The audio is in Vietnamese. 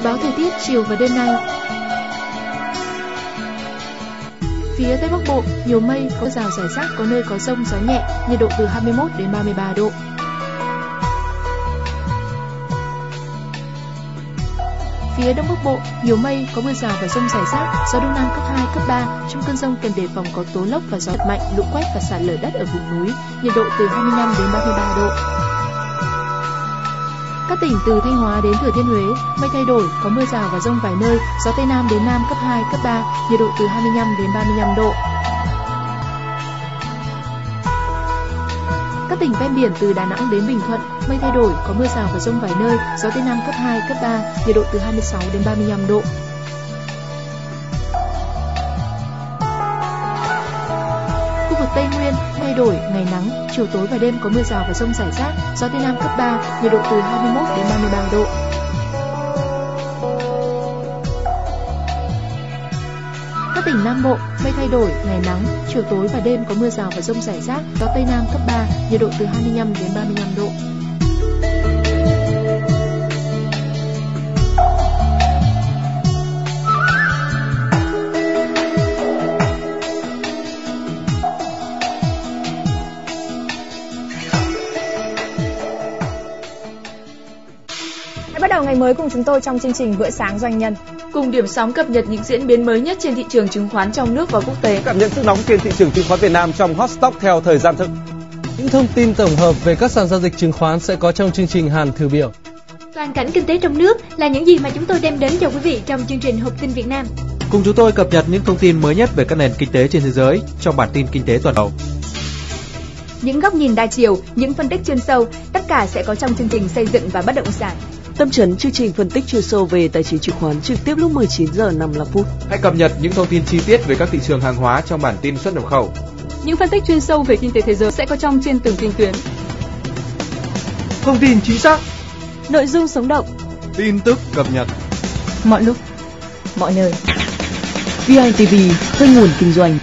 Dự báo thời tiết chiều và đêm nay. Phía Tây Bắc Bộ, nhiều mây, có rào rải rác, có nơi có rông, gió nhẹ, nhiệt độ từ 21 đến 33 độ. Phía Đông Bắc Bộ, nhiều mây, có mưa rào và rông rải rác, gió Đông Nam cấp 2, cấp 3. Trong cơn rông cần đề phòng có tố lốc và gió giật mạnh, lũ quét và sạt lở đất ở vùng núi, nhiệt độ từ 25 đến 33 độ. Các tỉnh từ Thanh Hóa đến Thừa Thiên Huế, mây thay đổi, có mưa rào và rông vài nơi, gió Tây Nam đến Nam cấp 2, cấp 3, nhiệt độ từ 25 đến 35 độ. Các tỉnh ven biển từ Đà Nẵng đến Bình Thuận, mây thay đổi, có mưa rào và rông vài nơi, gió Tây Nam cấp 2, cấp 3, nhiệt độ từ 26 đến 35 độ. Tây Nguyên, thay đổi, ngày nắng, chiều tối và đêm có mưa rào và rông rải rác, gió Tây Nam cấp 3, nhiệt độ từ 21 đến 33 độ. Các tỉnh Nam Bộ, mây thay đổi, ngày nắng, chiều tối và đêm có mưa rào và rông rải rác, gió Tây Nam cấp 3, nhiệt độ từ 25 đến 35 độ. Bắt đầu ngày mới cùng chúng tôi trong chương trình Bữa sáng doanh nhân. Cùng điểm sóng cập nhật những diễn biến mới nhất trên thị trường chứng khoán trong nước và quốc tế. Cảm nhận sức nóng trên thị trường chứng khoán Việt Nam trong hot stock theo thời gian thực. Những thông tin tổng hợp về các sàn giao dịch chứng khoán sẽ có trong chương trình Hàn Thử Biểu. Toàn cảnh kinh tế trong nước là những gì mà chúng tôi đem đến cho quý vị trong chương trình Hộp tin Việt Nam. Cùng chúng tôi cập nhật những thông tin mới nhất về các nền kinh tế trên thế giới trong bản tin kinh tế toàn cầu. Những góc nhìn đa chiều, những phân tích chuyên sâu, tất cả sẽ có trong chương trình xây dựng và bất động sản. Tâm trấn chương trình phân tích chuyên sâu về tài chính chứng khoán trực tiếp lúc 19 giờ 55 phút. Hãy cập nhật những thông tin chi tiết về các thị trường hàng hóa trong bản tin xuất nhập khẩu. Những phân tích chuyên sâu về kinh tế thế giới sẽ có trong trên từng kinh tuyến. Thông tin chính xác, Nội dung sống động, tin tức cập nhật. mọi lúc, mọi nơi. VITV, khơi nguồn kinh doanh.